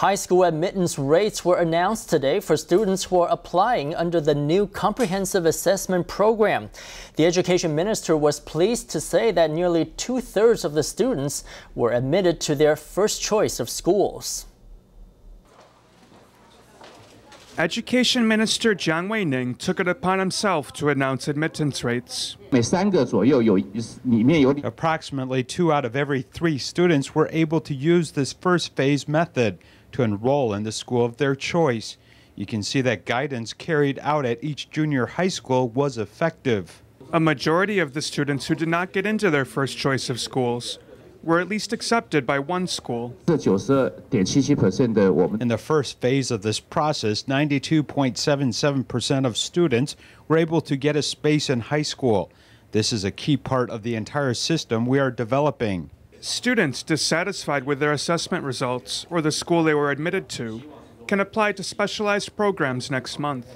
High school admittance rates were announced today for students who are applying under the new comprehensive assessment program. The education minister was pleased to say that nearly two thirds of the students were admitted to their first choice of schools. Education Minister Chiang Wei-ling took it upon himself to announce admittance rates. Approximately two out of every three students were able to use this first phase method to enroll in the school of their choice. You can see that guidance carried out at each junior high school was effective. A majority of the students who did not get into their first choice of schools were at least accepted by one school. In the first phase of this process, 92.77% of students were able to get a space in high school. This is a key part of the entire system we are developing. Students dissatisfied with their assessment results or the school they were admitted to can apply to specialized programs next month.